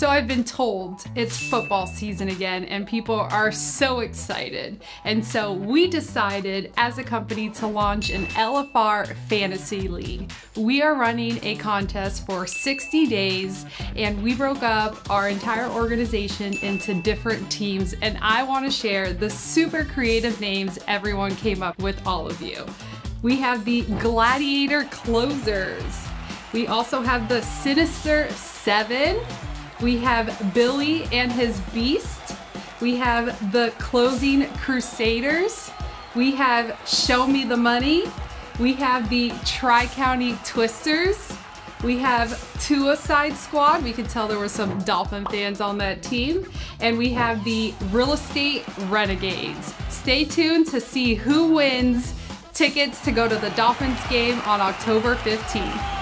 So I've been told it's football season again and people are so excited. And so we decided as a company to launch an LFR Fantasy League. We are running a contest for 60 days and we broke up our entire organization into different teams and I want to share the super creative names everyone came up with all of you. We have the Gladiator Closers. We also have the Sinister Seven. We have Billy and his Beast. We have the Closing Crusaders. We have Show Me the Money. We have the Tri County Twisters. We have Suicide Squad. We could tell there were some Dolphin fans on that team. And we have the Real Estate Renegades. Stay tuned to see who wins tickets to go to the Dolphins game on October 15th.